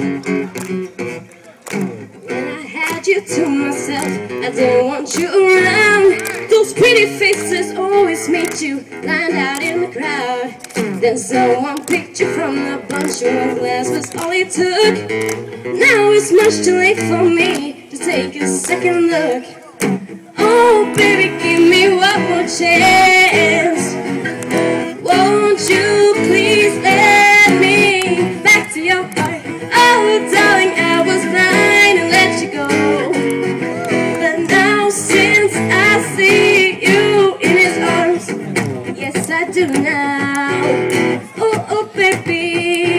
When I had you to myself, I didn't want you around. Those pretty faces always made you stand out in the crowd. Then someone picked you from the bunch One glass. Was all it took. Now it's much too late for me to take a second look. Oh baby, give me one more chance do now. Oh, oh, baby.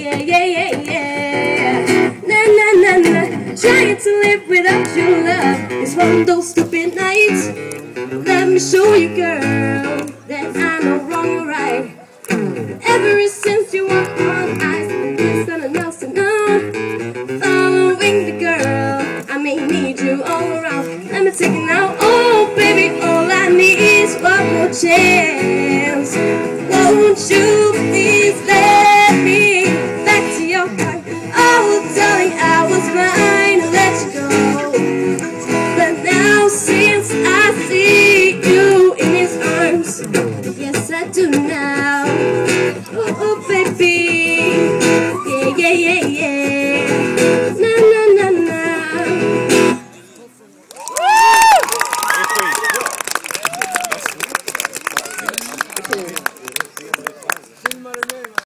Yeah, yeah, yeah, yeah. Na, na, na, na. Trying to live without your love is one of those stupid nights. Let me show you, girl, that I know wrong or right. Ever since you walked chance. Won't you please let me back to your heart? Oh, darling, I was blind to let you go. But now, since I see you in his arms, yes, I do now. Oh, oh baby, yeah, yeah, yeah, yeah. Hallelujah.